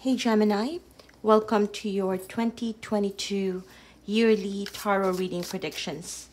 Hey Gemini, welcome to your 2022 yearly tarot reading predictions.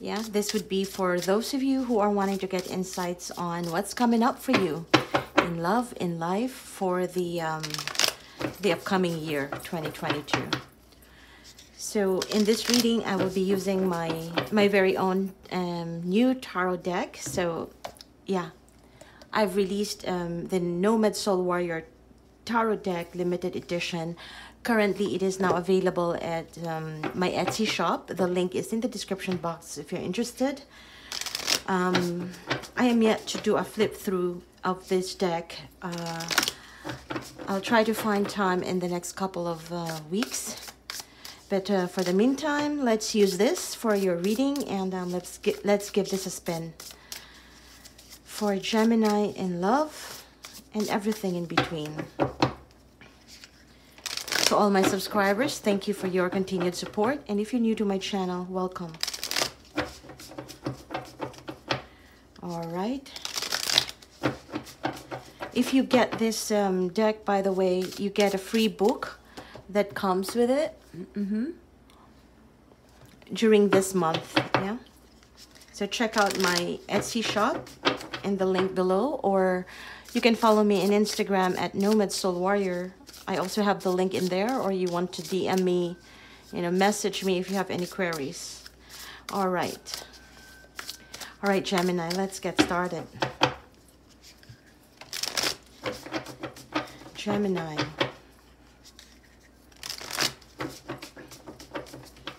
Yeah, this would be for those of you who are wanting to get insights on what's coming up for you in love, in life for the um, the upcoming year 2022. So in this reading, I will be using my my very own um, new tarot deck. So yeah, I've released um, the Nomad Soul Warrior tarot deck limited edition. Currently it is now available at um, my etsy shop. The link is in the description box if you're interested. Um, i am yet to do a flip through of this deck. Uh, i'll try to find time in the next couple of uh, weeks. But uh, for the meantime let's use this for your reading and um, let's get let's give this a spin. For gemini in love and everything in between. To all my subscribers, thank you for your continued support. And if you're new to my channel, welcome. All right. If you get this um, deck, by the way, you get a free book that comes with it mm -hmm. during this month. Yeah. So check out my Etsy shop in the link below or you can follow me on Instagram at Nomad Soul Warrior. I also have the link in there or you want to DM me, you know, message me if you have any queries. All right. All right, Gemini, let's get started. Gemini.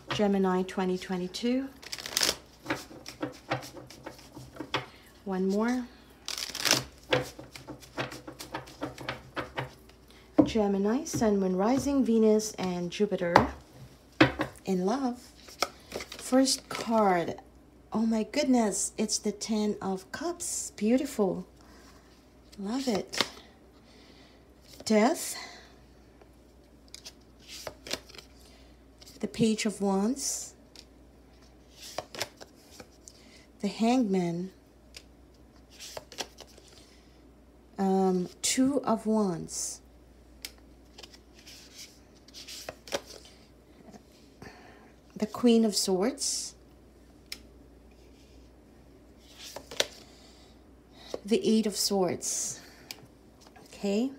Gemini 2022. One more. Gemini, Sun, Moon, Rising, Venus, and Jupiter in love. First card. Oh my goodness, it's the Ten of Cups. Beautiful. Love it. Death. The Page of Wands. The Hangman. Um, two of Wands. The Queen of Swords, the Eight of Swords. Okay,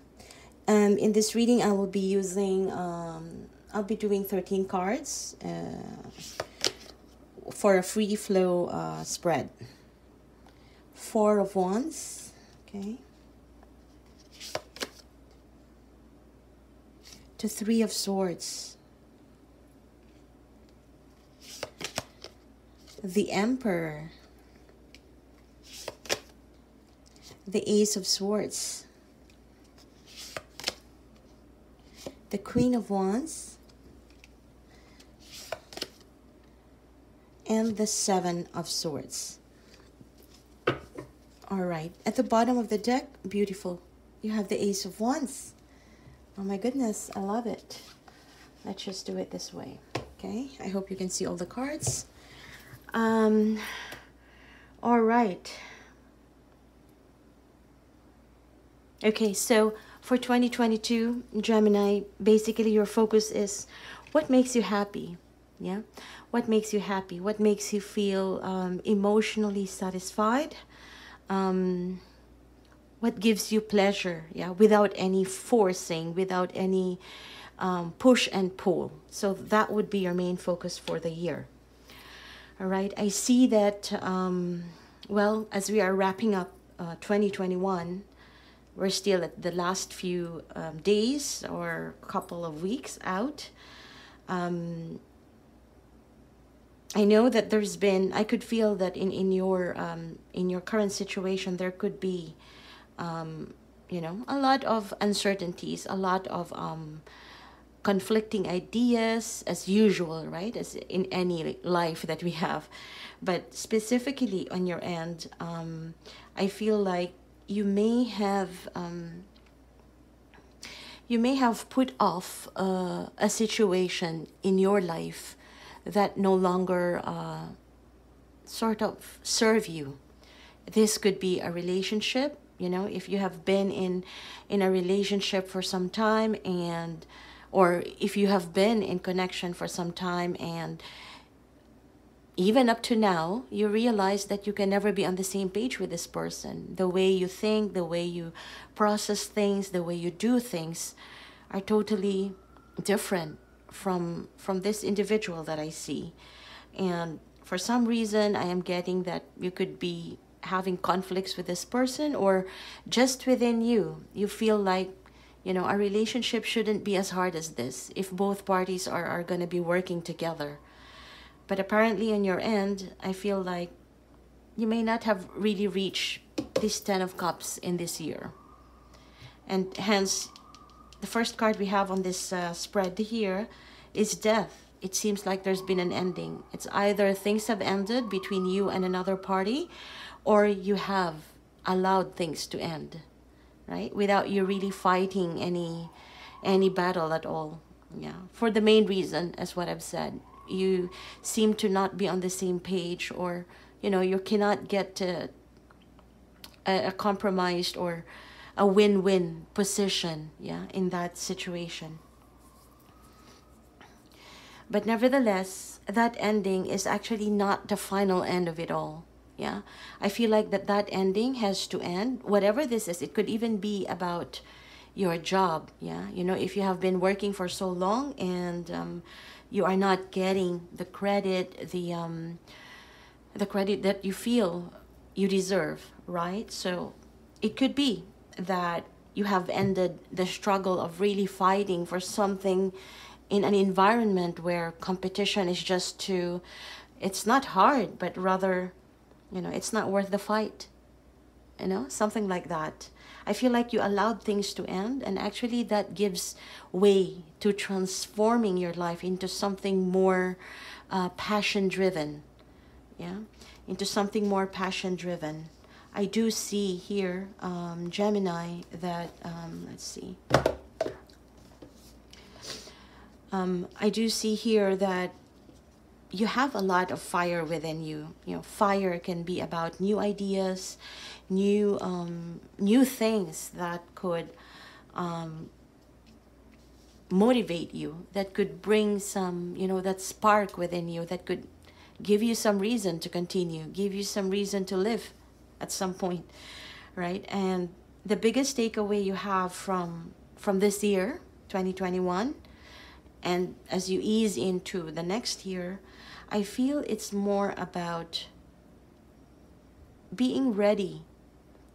um, in this reading, I will be using, um, I'll be doing 13 cards uh, for a free flow uh, spread. Four of Wands, okay. To Three of Swords. The Emperor, the Ace of Swords, the Queen of Wands, and the Seven of Swords. All right, at the bottom of the deck, beautiful. You have the Ace of Wands. Oh my goodness, I love it. Let's just do it this way. Okay, I hope you can see all the cards. Um, all right. Okay, so for 2022, Gemini, basically your focus is what makes you happy? Yeah, what makes you happy? What makes you feel um, emotionally satisfied? Um, what gives you pleasure? Yeah, without any forcing, without any um, push and pull. So that would be your main focus for the year. All right, I see that, um, well, as we are wrapping up uh, 2021, we're still at the last few um, days or couple of weeks out. Um, I know that there's been, I could feel that in, in your um, in your current situation, there could be, um, you know, a lot of uncertainties, a lot of um, conflicting ideas as usual, right? As in any life that we have. But specifically on your end, um, I feel like you may have um, you may have put off uh, a situation in your life that no longer uh, sort of serve you. This could be a relationship you know if you have been in in a relationship for some time and or if you have been in connection for some time and even up to now, you realize that you can never be on the same page with this person. The way you think, the way you process things, the way you do things are totally different from from this individual that I see. And for some reason, I am getting that you could be having conflicts with this person or just within you, you feel like you know, a relationship shouldn't be as hard as this if both parties are, are going to be working together. But apparently, on your end, I feel like you may not have really reached this Ten of Cups in this year. And hence, the first card we have on this uh, spread here is Death. It seems like there's been an ending. It's either things have ended between you and another party, or you have allowed things to end, right? Without you really fighting any any battle at all. Yeah, for the main reason, as what I've said, you seem to not be on the same page or you know you cannot get to a, a compromised or a win-win position yeah in that situation but nevertheless that ending is actually not the final end of it all yeah. I feel like that that ending has to end whatever this is. It could even be about your job. Yeah. You know if you have been working for so long and um, you are not getting the credit, the um, the credit that you feel you deserve, right? So it could be that you have ended the struggle of really fighting for something in an environment where competition is just too it's not hard but rather you know it's not worth the fight you know something like that I feel like you allowed things to end, and actually, that gives way to transforming your life into something more uh, passion driven. Yeah, into something more passion driven. I do see here, um, Gemini, that, um, let's see. Um, I do see here that you have a lot of fire within you. You know, fire can be about new ideas, new um, new things that could um, motivate you, that could bring some, you know, that spark within you, that could give you some reason to continue, give you some reason to live at some point, right? And the biggest takeaway you have from from this year, 2021, and as you ease into the next year, I feel it's more about being ready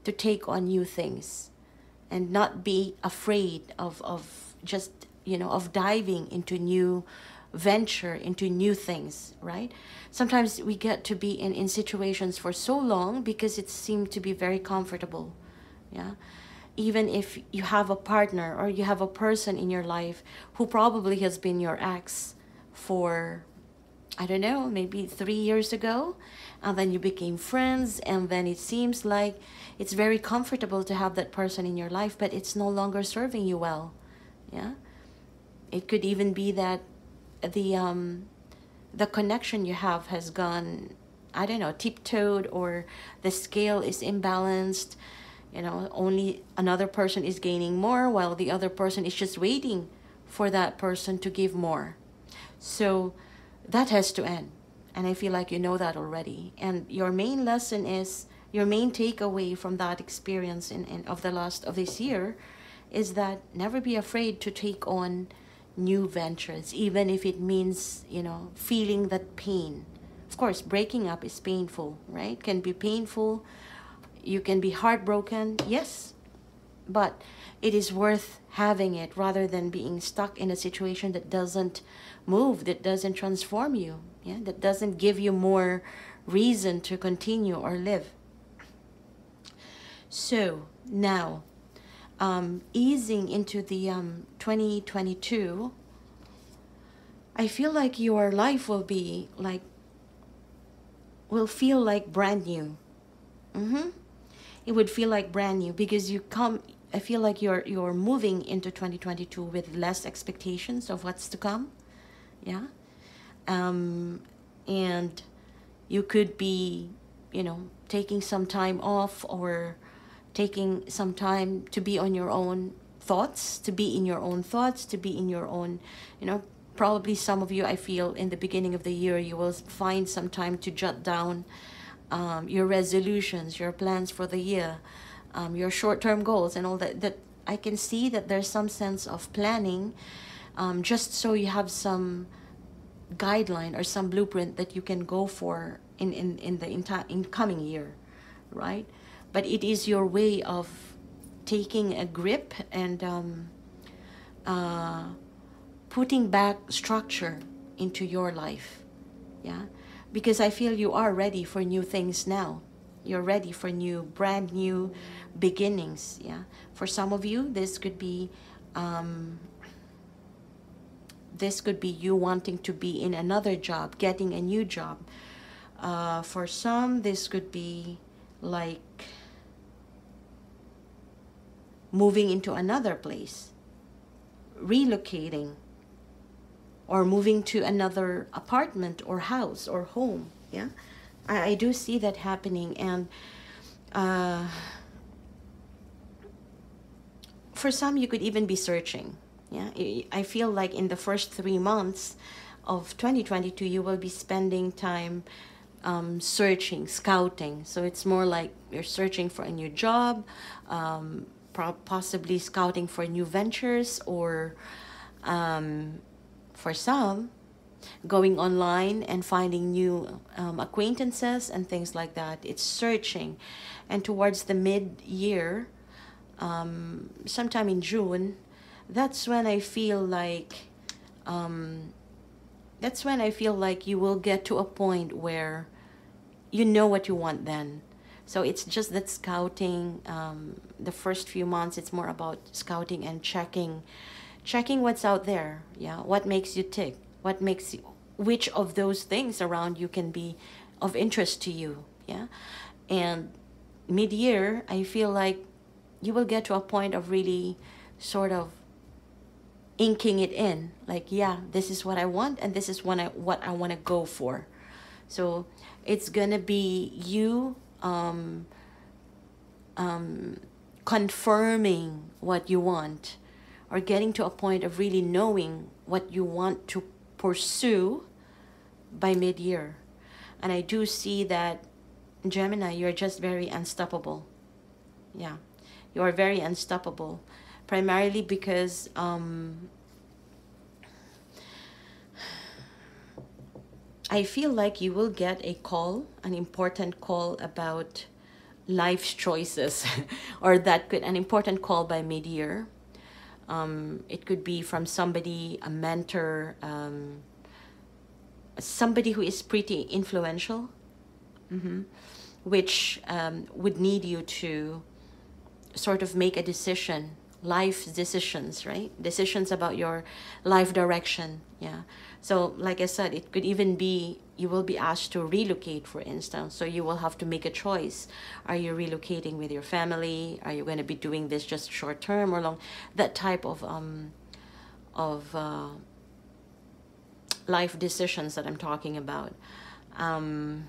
to take on new things and not be afraid of, of just, you know, of diving into new venture, into new things, right? Sometimes we get to be in, in situations for so long because it seemed to be very comfortable, yeah? Even if you have a partner or you have a person in your life who probably has been your ex for I don't know, maybe three years ago, and then you became friends, and then it seems like it's very comfortable to have that person in your life, but it's no longer serving you well. Yeah, it could even be that the um, the connection you have has gone, I don't know, tiptoed, or the scale is imbalanced. You know, only another person is gaining more, while the other person is just waiting for that person to give more. So that has to end. And I feel like you know that already. And your main lesson is your main takeaway from that experience in, in of the last of this year is that never be afraid to take on new ventures, even if it means, you know, feeling that pain. Of course, breaking up is painful, right? Can be painful. You can be heartbroken, yes. But it is worth having it rather than being stuck in a situation that doesn't move, that doesn't transform you, yeah, that doesn't give you more reason to continue or live. So now, um, easing into the um, 2022, I feel like your life will be like, will feel like brand new. Mm-hmm. It would feel like brand new because you come, I feel like you're you're moving into 2022 with less expectations of what's to come. Yeah. Um, and you could be, you know, taking some time off or taking some time to be on your own thoughts, to be in your own thoughts, to be in your own, you know, probably some of you, I feel, in the beginning of the year, you will find some time to jot down um, your resolutions, your plans for the year, um, your short-term goals, and all that. That I can see that there's some sense of planning, um, just so you have some guideline or some blueprint that you can go for in in in the entire incoming year, right? But it is your way of taking a grip and um, uh, putting back structure into your life yeah because i feel you are ready for new things now you're ready for new brand new beginnings yeah? For some of you this could be um, this could be you wanting to be in another job getting a new job. Uh, for some this could be like moving into another place relocating or moving to another apartment or house or home yeah i, I do see that happening and uh, for some you could even be searching yeah? I feel like in the first three months of 2022 you will be spending time um, searching scouting. So it's more like you're searching for a new job um, possibly scouting for new ventures or um, for some, going online and finding new um, acquaintances and things like that. It's searching. And towards the mid year, um, sometime in June, that's when I feel like um, that's when I feel like you will get to a point where you know what you want then. So it's just that scouting, um, the first few months, it's more about scouting and checking checking what's out there yeah what makes you tick what makes you which of those things around you can be of interest to you yeah? And mid-year i feel like you will get to a point of really sort of inking it in. Like yeah this is what i want and this is what i what i want to go for. So it's gonna be you um, um, confirming what you want or getting to a point of really knowing what you want to pursue by mid year. And I do see that, Gemini, you're just very unstoppable. Yeah, you are very unstoppable, primarily because um, I feel like you will get a call, an important call about life's choices, or that could an important call by mid year um, it could be from somebody, a mentor, um, somebody who is pretty influential, mm-hmm, which um, would need you to sort of make a decision, life decisions, right? Decisions about your life direction. Yeah. So, like I said, it could even be you will be asked to relocate, for instance. So, you will have to make a choice. Are you relocating with your family? Are you going to be doing this just short term or long? That type of, um, of uh, life decisions that I'm talking about. Um,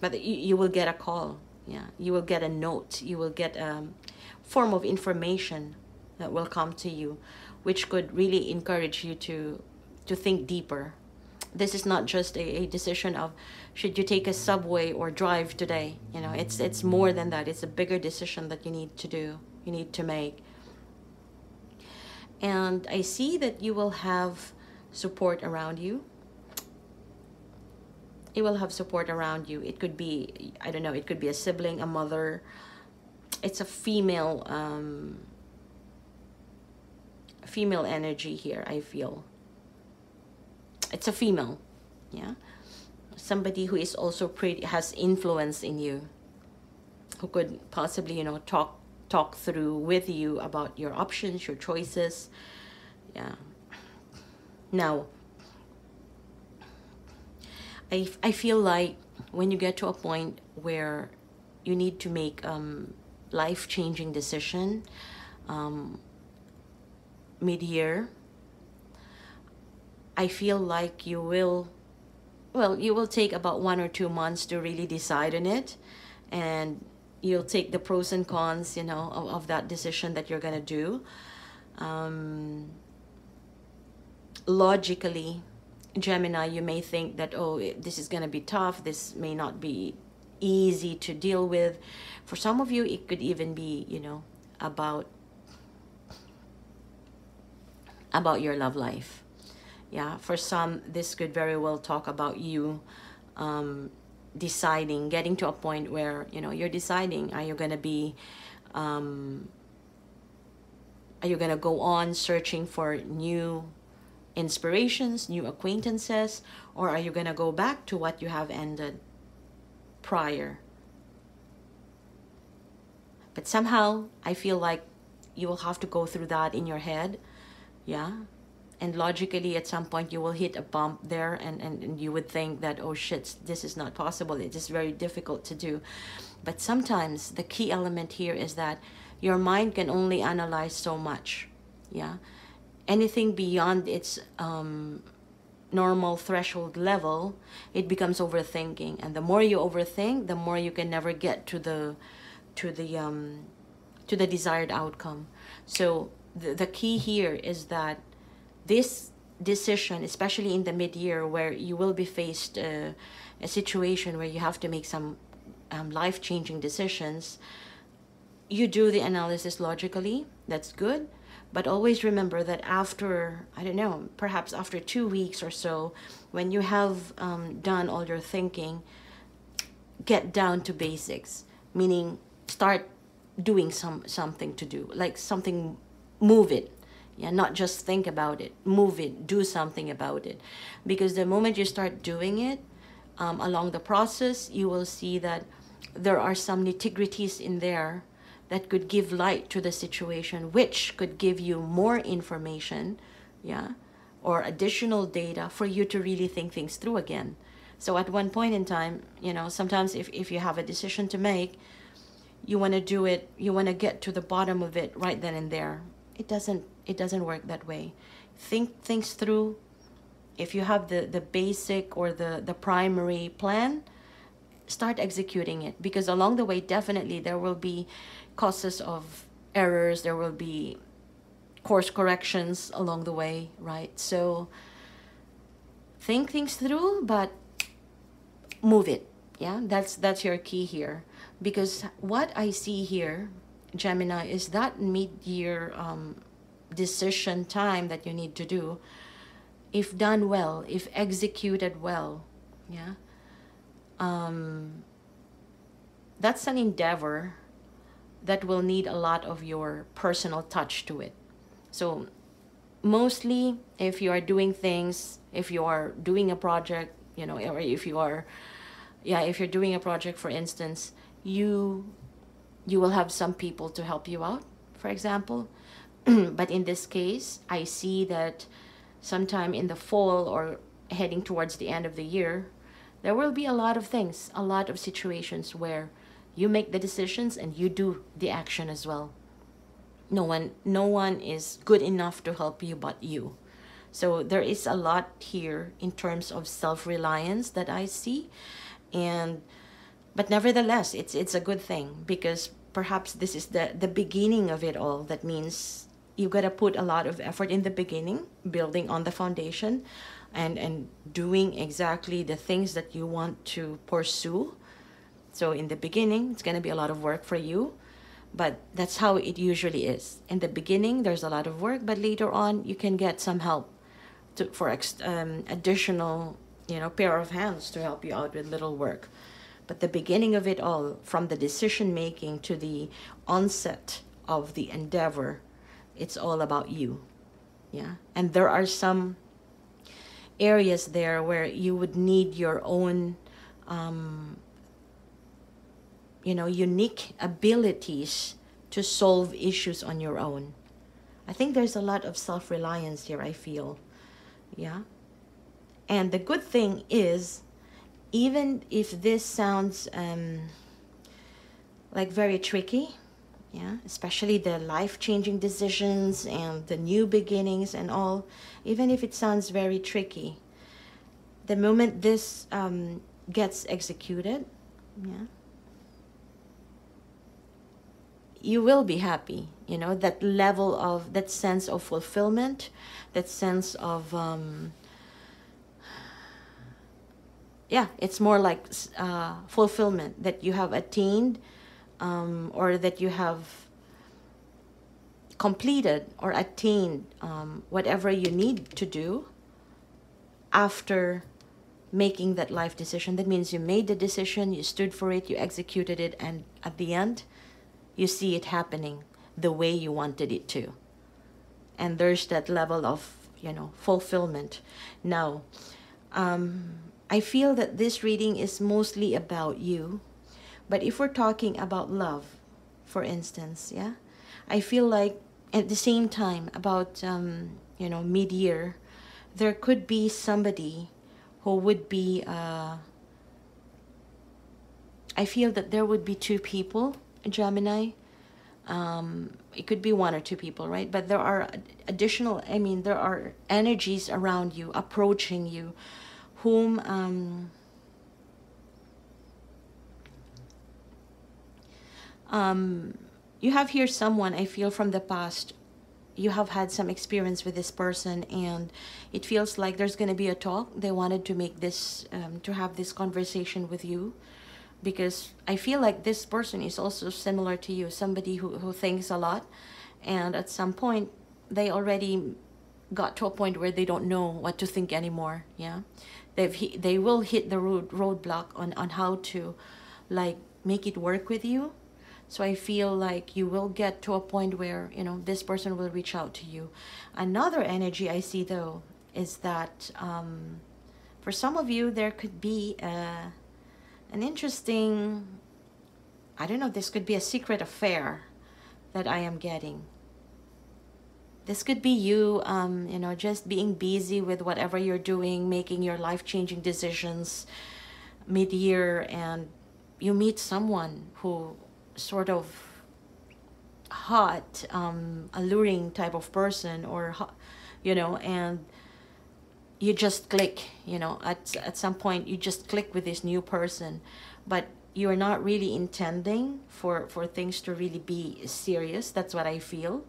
but you, you will get a call yeah you will get a note you will get a form of information that will come to you which could really encourage you to to think deeper. This is not just a, a decision of should you take a subway or drive today? You know it's it's more than that. It's a bigger decision that you need to do you need to make. And i see that you will have support around you. It will have support around you. It could be i don't know it could be a sibling a mother. It's a female um, female energy here, I feel. It's a female, yeah? Somebody who is also pretty, has influence in you, who could possibly, you know, talk talk through with you about your options, your choices, yeah. Now, I, I feel like when you get to a point where you need to make um, life-changing decision um, mid-year, I feel like you will, well, you will take about one or two months to really decide on it. And you'll take the pros and cons, you know, of, of that decision that you're going to do. Um, logically, Gemini, you may think that, oh, this is going to be tough. This may not be easy to deal with. For some of you, it could even be, you know, about about your love life. Yeah, for some, this could very well talk about you um, deciding, getting to a point where, you know, you're deciding, are you going to be, um, are you going to go on searching for new inspirations, new acquaintances, or are you going to go back to what you have ended prior? But somehow I feel like you will have to go through that in your head. Yeah. And logically, at some point, you will hit a bump there, and, and, and you would think that, oh shit, this is not possible. It is very difficult to do. But sometimes the key element here is that your mind can only analyze so much. Yeah anything beyond its um, normal threshold level, it becomes overthinking. And the more you overthink, the more you can never get to the to the um, to the desired outcome. So the, the key here is that this decision, especially in the mid-year where you will be faced uh, a situation where you have to make some um, life-changing decisions, you do the analysis logically. That's good. But always remember that after, I don't know, perhaps after two weeks or so, when you have um, done all your thinking, get down to basics, meaning start doing some something to do, like something, move it. Yeah, not just think about it, move it, do something about it. Because the moment you start doing it, um, along the process, you will see that there are some nitty-gritties in there that could give light to the situation, which could give you more information, yeah, or additional data for you to really think things through again. So at one point in time, you know, sometimes if, if you have a decision to make, you want to do it, you want to get to the bottom of it right then and there. It doesn't it doesn't work that way. Think things through. If you have the, the basic or the, the primary plan, start executing it because along the way definitely there will be causes of errors there will be course corrections along the way right so think things through but move it yeah that's that's your key here because what i see here gemini is that mid-year um, decision time that you need to do if done well if executed well yeah um, that's an endeavor that will need a lot of your personal touch to it. So mostly if you are doing things, if you are doing a project, you know, or if you are, yeah, if you're doing a project, for instance, you, you will have some people to help you out, for example. but in this case, I see that sometime in the fall or heading towards the end of the year, there will be a lot of things, a lot of situations where you make the decisions and you do the action as well. No one, no one is good enough to help you but you. So there is a lot here in terms of self-reliance that I see. And but nevertheless, it's it's a good thing because perhaps this is the the beginning of it all. That means you got to put a lot of effort in the beginning, building on the foundation and and doing exactly the things that you want to pursue. So in the beginning it's going to be a lot of work for you but that's how it usually is. In the beginning there's a lot of work but later on you can get some help to, for ex, um, additional you know pair of hands to help you out with little work but the beginning of it all from the decision making to the onset of the endeavor it's all about you. Yeah? And there are some areas there where you would need your own um, you know unique abilities to solve issues on your own. I think there's a lot of self-reliance here i feel. Yeah? And the good thing is even if this sounds um, like very tricky yeah especially the life-changing decisions and the new beginnings and all even if it sounds very tricky the moment this um, gets executed, yeah, you will be happy. You know that level of that sense of fulfillment, that sense of um, yeah, it's more like uh, fulfillment that you have attained um, or that you have completed or attained um, whatever you need to do after making that life decision. That means you made the decision, you stood for it, you executed it, and at the end, you see it happening the way you wanted it to. And there's that level of, you know, fulfillment. Now, um, I feel that this reading is mostly about you. But if we're talking about love, for instance, yeah, I feel like at the same time about um, you know mid-year there could be somebody who would be uh, I feel that there would be two people Gemini um, it could be one or two people right but there are additional I mean there are energies around you approaching you whom um, um, you have here someone I feel from the past. You have had some experience with this person and it feels like there's going to be a talk. They wanted to make this um, to have this conversation with you because I feel like this person is also similar to you somebody who, who thinks a lot. And at some point they already got to a point where they don't know what to think anymore yeah they've they will hit the road roadblock on on how to like make it work with you so I feel like you will get to a point where, you know, this person will reach out to you. Another energy I see though is that um, for some of you, there could be a, an interesting, I don't know, this could be a secret affair that I am getting. This could be you, um, you know, just being busy with whatever you're doing, making your life-changing decisions mid-year and you meet someone who sort of hot, um, alluring type of person or, you know, and you just click, you know, at, at some point you just click with this new person, but you're not really intending for, for things to really be serious. That's what I feel.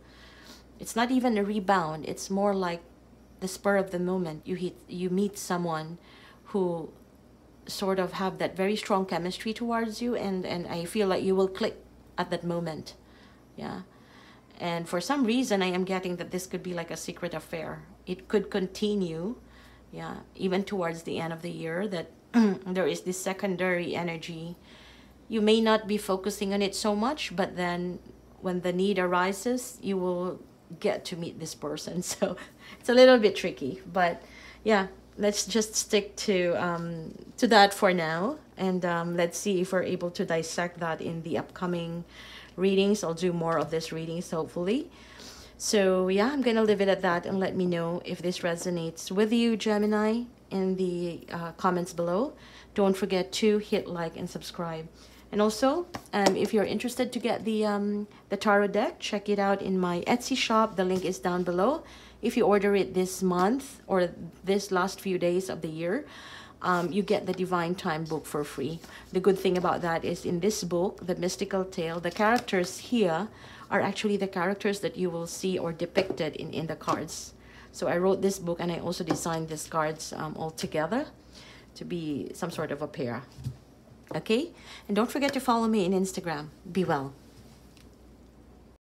It's not even a rebound. It's more like the spur of the moment. You hit, you meet someone who sort of have that very strong chemistry towards you and and I feel like you will click at that moment yeah and for some reason I am getting that this could be like a secret affair it could continue yeah even towards the end of the year that there is this secondary energy you may not be focusing on it so much but then when the need arises you will get to meet this person. So it's a little bit tricky but yeah let's just stick to um, to that for now. And um, let's see if we're able to dissect that in the upcoming readings. I'll do more of this readings hopefully. So yeah I'm gonna leave it at that and let me know if this resonates with you Gemini in the uh, comments below. Don't forget to hit like and subscribe and also um, if you're interested to get the um, the tarot deck check it out in my Etsy shop the link is down below if you order it this month or this last few days of the year, um, you get the Divine Time book for free. The good thing about that is in this book, The Mystical Tale, the characters here are actually the characters that you will see or depicted in, in the cards. So I wrote this book and I also designed these cards um, all together to be some sort of a pair. Okay? And don't forget to follow me in Instagram. Be well.